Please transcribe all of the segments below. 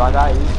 devagar aí.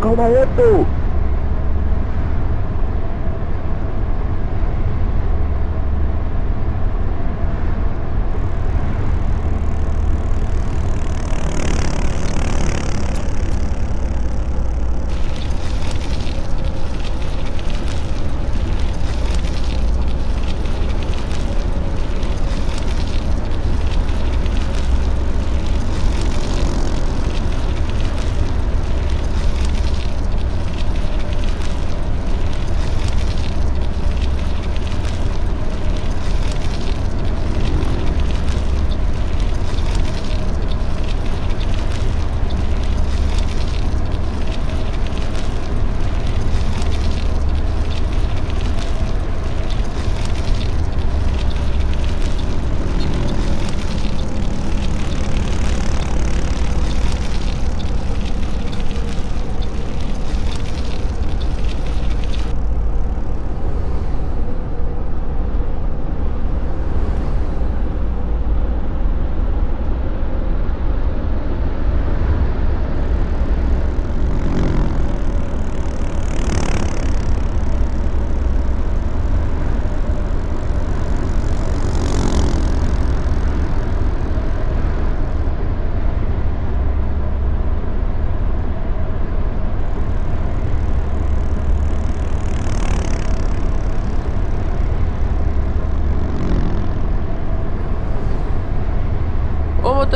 Calma aí, pô.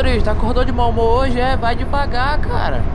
Motorista, acordou de mau humor hoje? É, vai devagar, cara.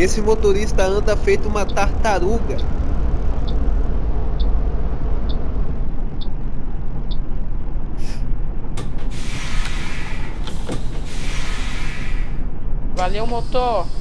Esse motorista anda feito uma tartaruga. Valeu, motor.